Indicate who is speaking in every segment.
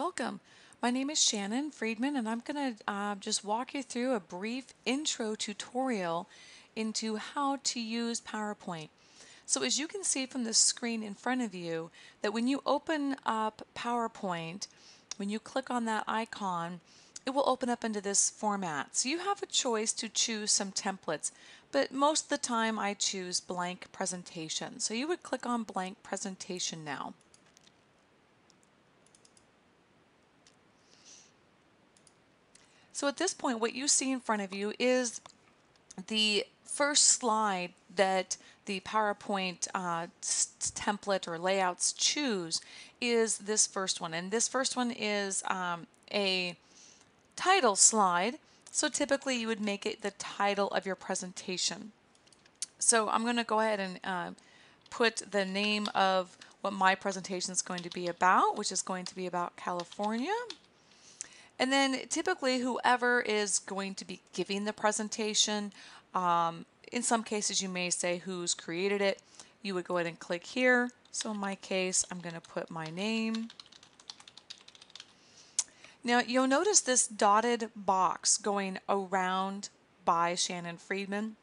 Speaker 1: Welcome. My name is Shannon Friedman and I'm going to uh, just walk you through a brief intro tutorial into how to use PowerPoint. So as you can see from the screen in front of you that when you open up PowerPoint, when you click on that icon, it will open up into this format. So you have a choice to choose some templates, but most of the time I choose blank presentation. So you would click on blank presentation now. So at this point, what you see in front of you is the first slide that the PowerPoint uh, template or layouts choose is this first one. And this first one is um, a title slide. So typically you would make it the title of your presentation. So I'm going to go ahead and uh, put the name of what my presentation is going to be about, which is going to be about California. And then typically whoever is going to be giving the presentation, um, in some cases you may say who's created it. You would go ahead and click here. So in my case, I'm going to put my name. Now you'll notice this dotted box going around by Shannon Friedman.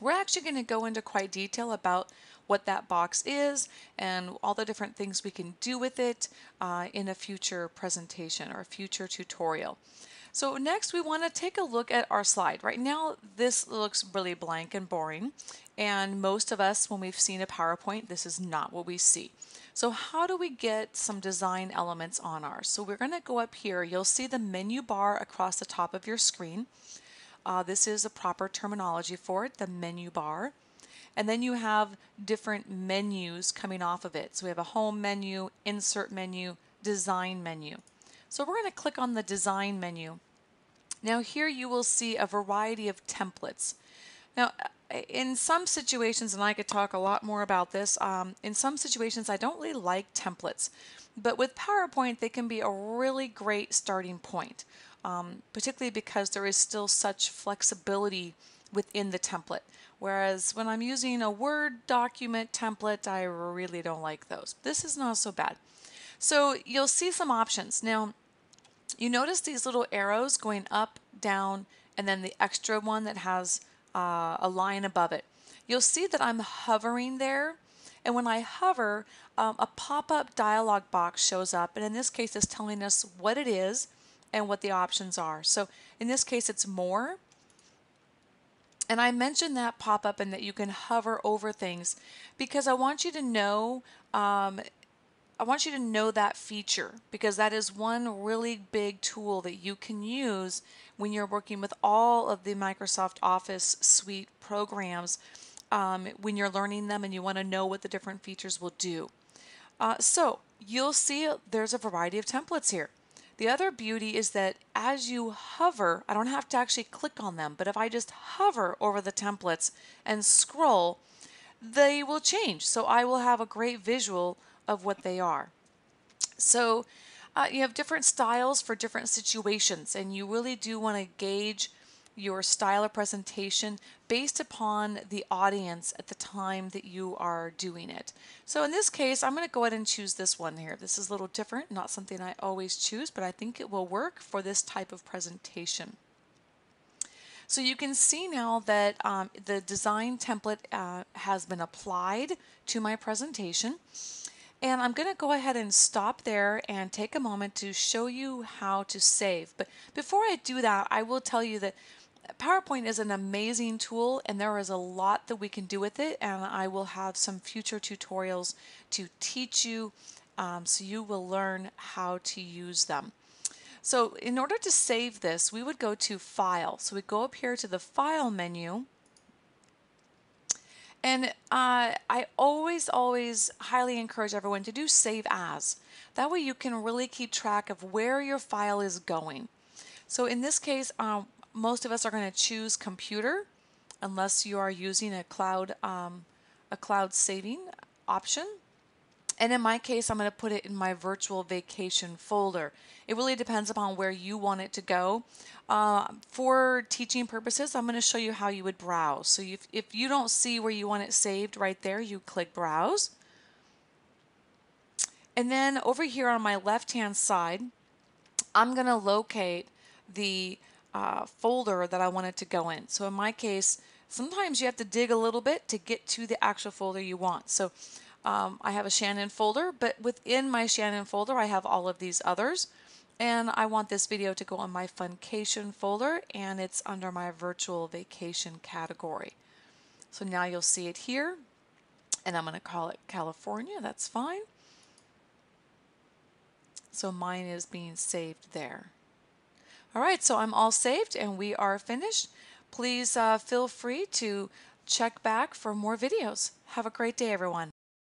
Speaker 1: We're actually going to go into quite detail about what that box is and all the different things we can do with it uh, in a future presentation or a future tutorial. So next we want to take a look at our slide. Right now this looks really blank and boring and most of us when we've seen a PowerPoint this is not what we see. So how do we get some design elements on ours? So we're going to go up here. You'll see the menu bar across the top of your screen. Uh, this is a proper terminology for it, the menu bar. And then you have different menus coming off of it. So we have a home menu, insert menu, design menu. So we're going to click on the design menu. Now here you will see a variety of templates. Now in some situations, and I could talk a lot more about this, um, in some situations I don't really like templates. But with PowerPoint, they can be a really great starting point, um, particularly because there is still such flexibility within the template. Whereas when I'm using a Word document template, I really don't like those. This is not so bad. So you'll see some options. Now, you notice these little arrows going up, down, and then the extra one that has uh, a line above it. You'll see that I'm hovering there. And when I hover, um, a pop-up dialog box shows up. And in this case, it's telling us what it is and what the options are. So in this case, it's more. And I mentioned that pop up and that you can hover over things because I want you to know um, I want you to know that feature because that is one really big tool that you can use when you're working with all of the Microsoft Office suite programs um, when you're learning them and you want to know what the different features will do. Uh, so you'll see there's a variety of templates here. The other beauty is that as you hover, I don't have to actually click on them, but if I just hover over the templates and scroll, they will change. So I will have a great visual of what they are. So uh, you have different styles for different situations, and you really do want to gauge your style of presentation based upon the audience at the time that you are doing it. So in this case, I'm going to go ahead and choose this one here. This is a little different, not something I always choose, but I think it will work for this type of presentation. So you can see now that um, the design template uh, has been applied to my presentation. And I'm going to go ahead and stop there and take a moment to show you how to save. But before I do that, I will tell you that PowerPoint is an amazing tool and there is a lot that we can do with it and I will have some future tutorials to teach you um, so you will learn how to use them. So in order to save this, we would go to File. So we go up here to the File menu and uh, I always, always highly encourage everyone to do Save As. That way you can really keep track of where your file is going. So in this case, um, most of us are going to choose computer unless you are using a cloud um, a cloud saving option. And in my case, I'm going to put it in my virtual vacation folder. It really depends upon where you want it to go. Uh, for teaching purposes, I'm going to show you how you would browse. So if, if you don't see where you want it saved right there, you click Browse. And then over here on my left-hand side, I'm going to locate the uh, folder that I wanted to go in. So in my case, sometimes you have to dig a little bit to get to the actual folder you want. So um, I have a Shannon folder, but within my Shannon folder, I have all of these others. And I want this video to go on my Funcation folder, and it's under my virtual vacation category. So now you'll see it here, and I'm going to call it California. That's fine. So mine is being saved there. All right, so I'm all saved and we are finished. Please uh, feel free to check back for more videos. Have a great day, everyone.